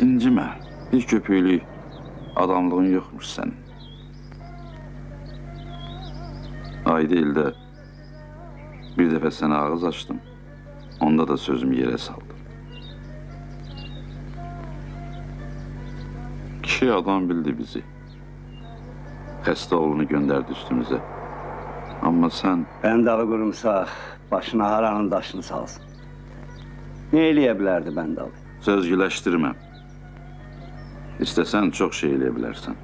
İncimə. Bir köpüklük adamlığın yoxmuş sənin. Ayda ildə bir dəfə sənə ağız açdım. Onda da sözümü yerə saldım. Kişi adam bildi bizi. Xəstə oğlunu göndərdi üstümüzə. Amma sən Bəndalı qurumsaq, başına haranın daşını salsın. Ne eləyə bilərdi Bəndalı? söz güləşdirməm. İstəsən çox şey eləyə bilərsən.